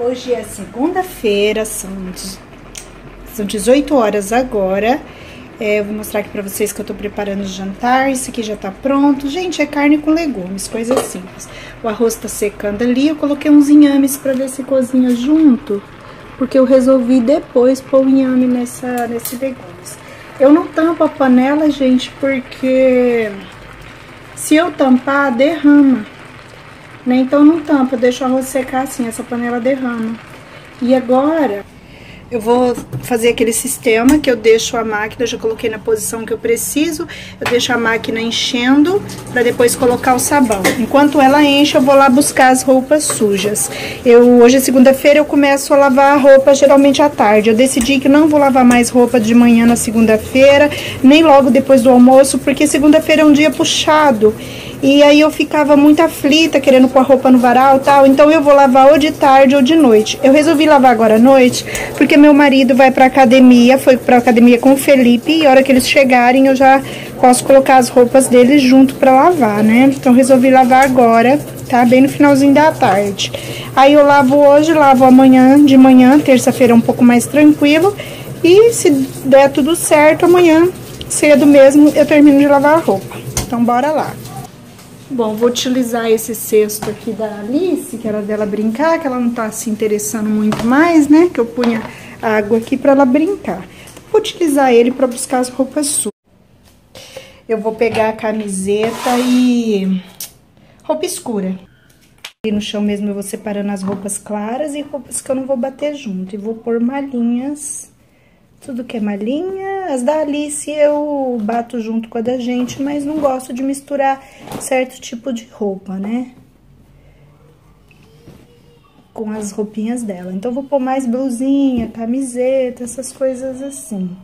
Hoje é segunda-feira, são, são 18 horas agora. É, vou mostrar aqui pra vocês que eu tô preparando o jantar. Isso aqui já tá pronto. Gente, é carne com legumes, coisa simples. O arroz tá secando ali. Eu coloquei uns inhames pra ver se cozinha junto. Porque eu resolvi depois pôr o inhame nessa, nesse legumes. Eu não tampo a panela, gente, porque se eu tampar, derrama. Né? Então não tampa, deixa o arroz secar assim, essa panela derrama. E agora eu vou fazer aquele sistema que eu deixo a máquina, já coloquei na posição que eu preciso, eu deixo a máquina enchendo para depois colocar o sabão. Enquanto ela enche, eu vou lá buscar as roupas sujas. Eu hoje é segunda-feira, eu começo a lavar a roupa geralmente à tarde. Eu decidi que não vou lavar mais roupa de manhã na segunda-feira, nem logo depois do almoço, porque segunda-feira é um dia puxado. E aí eu ficava muito aflita, querendo pôr a roupa no varal tal. Então eu vou lavar ou de tarde ou de noite. Eu resolvi lavar agora à noite, porque meu marido vai pra academia, foi pra academia com o Felipe, e a hora que eles chegarem eu já posso colocar as roupas deles junto pra lavar, né? Então resolvi lavar agora, tá? Bem no finalzinho da tarde. Aí eu lavo hoje, lavo amanhã, de manhã, terça-feira é um pouco mais tranquilo. E se der tudo certo, amanhã, cedo mesmo, eu termino de lavar a roupa. Então bora lá. Bom, vou utilizar esse cesto aqui da Alice, que era dela brincar, que ela não tá se interessando muito mais, né? Que eu punha água aqui pra ela brincar. Vou utilizar ele pra buscar as roupas sujas. Eu vou pegar a camiseta e roupa escura. E no chão mesmo eu vou separando as roupas claras e roupas que eu não vou bater junto. E vou pôr malhinhas tudo que é malinha. As da Alice eu bato junto com a da gente, mas não gosto de misturar certo tipo de roupa, né? Com as roupinhas dela. Então, vou pôr mais blusinha, camiseta, essas coisas assim.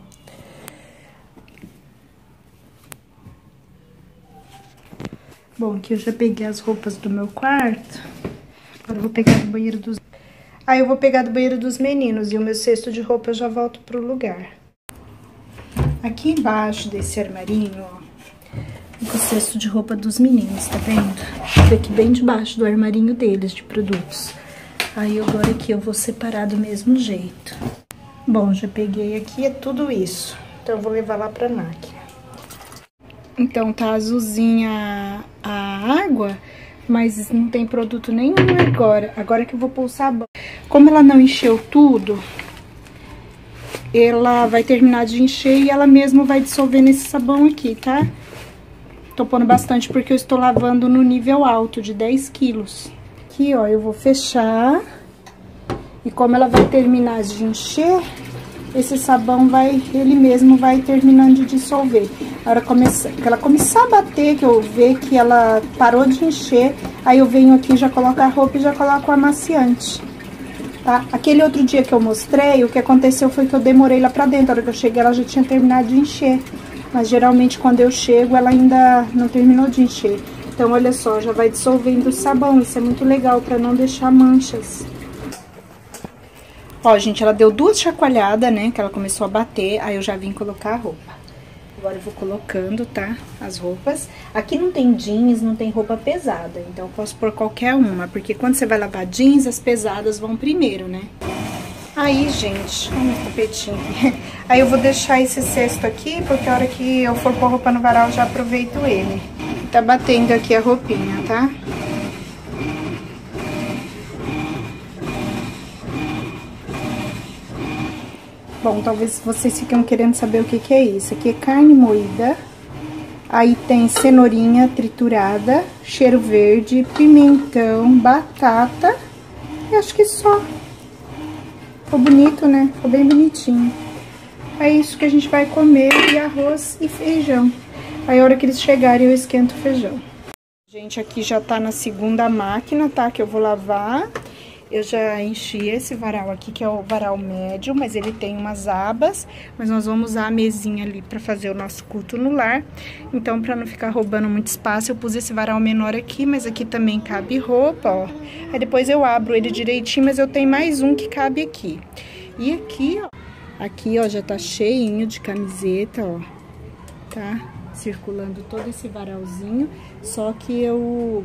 Bom, aqui eu já peguei as roupas do meu quarto. Agora eu vou pegar do banheiro dos... Aí eu vou pegar do banheiro dos meninos e o meu cesto de roupa eu já volto pro lugar. Aqui embaixo desse armarinho, ó, o cesto de roupa dos meninos, tá vendo? Fica aqui bem debaixo do armarinho deles, de produtos. Aí agora aqui eu vou separar do mesmo jeito. Bom, já peguei aqui, é tudo isso. Então eu vou levar lá pra máquina. Então tá azulzinha a água, mas não tem produto nenhum agora. Agora que eu vou pôr o sabão. Como ela não encheu tudo, ela vai terminar de encher e ela mesma vai dissolver nesse sabão aqui, tá? Tô pondo bastante porque eu estou lavando no nível alto, de 10 quilos. Aqui, ó, eu vou fechar. E como ela vai terminar de encher, esse sabão vai, ele mesmo vai terminando de dissolver. A hora que ela começar a bater, que eu ver que ela parou de encher, aí eu venho aqui, já coloco a roupa e já coloco o amaciante tá? Aquele outro dia que eu mostrei, o que aconteceu foi que eu demorei lá pra dentro. A hora que eu cheguei, ela já tinha terminado de encher. Mas geralmente quando eu chego, ela ainda não terminou de encher. Então, olha só, já vai dissolvendo o sabão. Isso é muito legal pra não deixar manchas. Ó, gente, ela deu duas chacoalhadas, né? Que ela começou a bater. Aí eu já vim colocar a roupa. Agora eu vou colocando, tá? As roupas. Aqui não tem jeans, não tem roupa pesada. Então eu posso pôr qualquer uma. Porque quando você vai lavar jeans, as pesadas vão primeiro, né? Aí, gente, olha meu tapetinho aqui. Aí eu vou deixar esse cesto aqui, porque a hora que eu for pôr roupa no varal, eu já aproveito ele. Tá batendo aqui a roupinha, tá? Bom, talvez vocês fiquem querendo saber o que, que é isso. Aqui é carne moída, aí tem cenourinha triturada, cheiro verde, pimentão, batata e acho que só. Ficou bonito, né? Ficou bem bonitinho. É isso que a gente vai comer, e arroz e feijão. Aí a hora que eles chegarem eu esquento o feijão. Gente, aqui já tá na segunda máquina, tá? Que eu vou lavar. Eu já enchi esse varal aqui, que é o varal médio, mas ele tem umas abas, mas nós vamos usar a mesinha ali para fazer o nosso culto no lar. Então, para não ficar roubando muito espaço, eu pus esse varal menor aqui, mas aqui também cabe roupa, ó. Aí depois eu abro ele direitinho, mas eu tenho mais um que cabe aqui. E aqui, ó, aqui, ó, já tá cheinho de camiseta, ó, tá? Circulando todo esse varalzinho, só que eu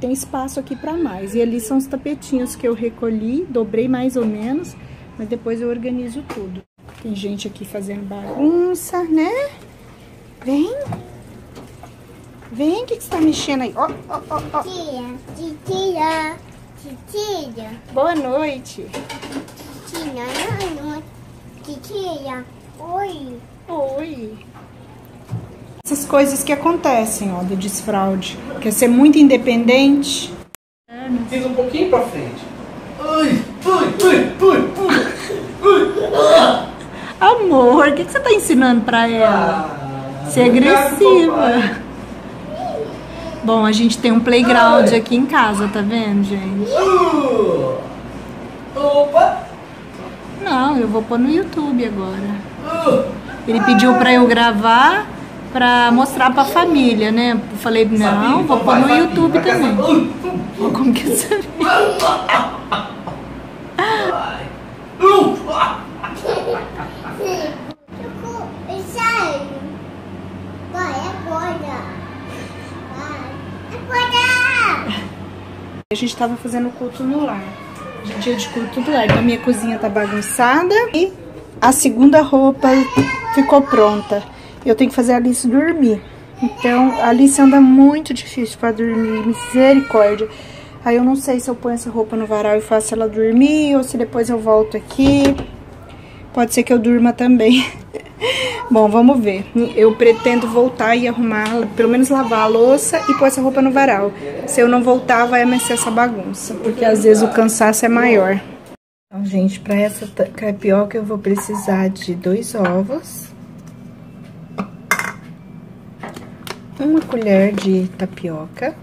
Tem espaço aqui pra mais. E ali são os tapetinhos que eu recolhi, dobrei mais ou menos, mas depois eu organizo tudo. Tem gente aqui fazendo bagunça, né? Vem. Vem, o que, que você tá mexendo aí? Ó, ó, ó, ó. Tia, tia, tia, Boa noite. tia, tia, oi. Oi. Essas coisas que acontecem, ó, do desfraude. Quer ser muito independente. Fica um pouquinho pra frente. Ui, ui, ui. Amor, o que, que você tá ensinando pra ela? Ah, Ser agressiva. Bom, a gente tem um playground aqui em casa, tá vendo, gente? Uh, opa. Não, eu vou pôr no YouTube agora. Uh, Ele pediu pra eu gravar pra mostrar pra família, né? Eu falei, não, Sabine, vou pôr no YouTube também. Como que você. A gente tava fazendo culto no lar. Dia de culto no lar. Então, a minha cozinha tá bagunçada. E a segunda roupa ficou pronta. Eu tenho que fazer a Alice dormir. Então, a Alice anda muito difícil pra dormir. Misericórdia. Aí eu não sei se eu ponho essa roupa no varal e faço ela dormir. Ou se depois eu volto aqui. Pode ser que eu durma também. Bom, vamos ver. Eu pretendo voltar e arrumar, pelo menos lavar a louça e pôr essa roupa no varal. Se eu não voltar, vai amanhecer essa bagunça, porque às vezes o cansaço é maior. Então, gente, para essa crepioca eu vou precisar de dois ovos, uma colher de tapioca,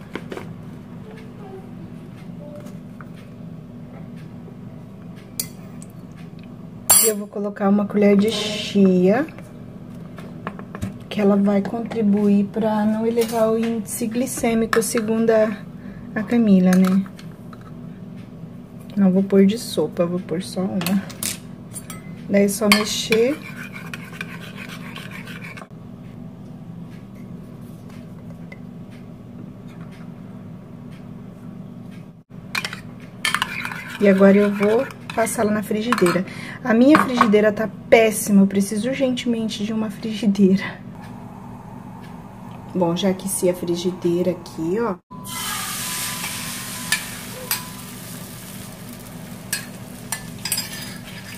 e eu vou colocar uma colher de chia que ela vai contribuir para não elevar o índice glicêmico, segundo a, a Camila, né? Não vou pôr de sopa, vou pôr só uma. Daí é só mexer. E agora eu vou passar ela na frigideira. A minha frigideira tá péssima, eu preciso urgentemente de uma frigideira. Bom, já aqueci a frigideira aqui, ó.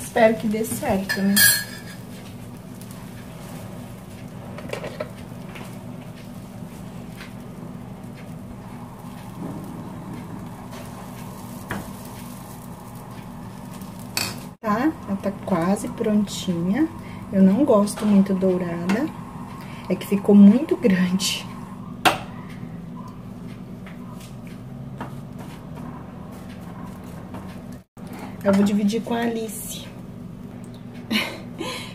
Espero que dê certo, né? Tá? Ela tá quase prontinha. Eu não gosto muito dourada. É que ficou muito grande. Eu vou dividir com a Alice.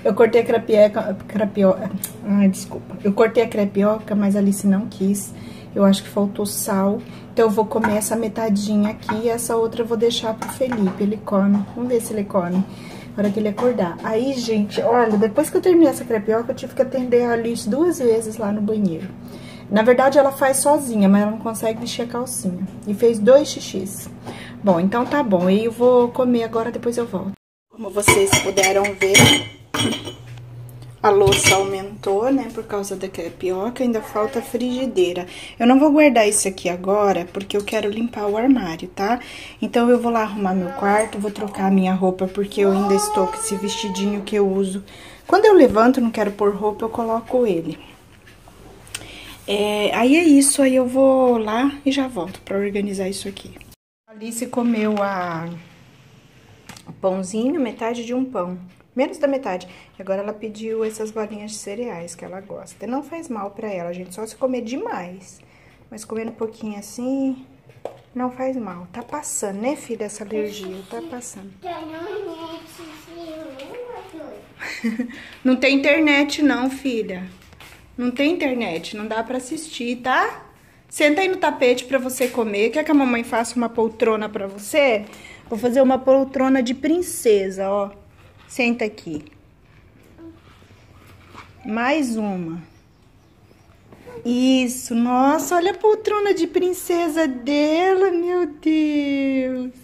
Eu cortei a crepioca, crepioca, ai, desculpa. Eu cortei a crepioca, mas a Alice não quis. Eu acho que faltou sal. Então, eu vou comer essa metadinha aqui e essa outra eu vou deixar pro Felipe. Ele come. Vamos ver se ele come. Na hora que ele acordar. Aí, gente, olha, depois que eu terminei essa crepioca, eu tive que atender a Alice duas vezes lá no banheiro. Na verdade, ela faz sozinha, mas ela não consegue vestir a calcinha. E fez dois xixis. Bom, então tá bom. E eu vou comer agora, depois eu volto. Como vocês puderam ver, a louça aumentou, né, por causa da crepioca, ainda falta a frigideira. Eu não vou guardar isso aqui agora, porque eu quero limpar o armário, tá? Então, eu vou lá arrumar meu quarto, vou trocar a minha roupa, porque eu ainda estou com esse vestidinho que eu uso. Quando eu levanto, não quero pôr roupa, eu coloco ele. É, aí é isso, aí eu vou lá e já volto pra organizar isso aqui. A Alice comeu a, o pãozinho, metade de um pão. Menos da metade. E agora ela pediu essas bolinhas de cereais que ela gosta. Não faz mal pra ela, gente, só se comer demais. Mas comendo um pouquinho assim, não faz mal. Tá passando, né, filha, essa alergia? Tá passando. Não tem internet não, filha. Não tem internet, não dá pra assistir, tá? Senta aí no tapete pra você comer. Quer que a mamãe faça uma poltrona pra você? Vou fazer uma poltrona de princesa, ó. Senta aqui. Mais uma. Isso, nossa, olha a poltrona de princesa dela, meu Deus.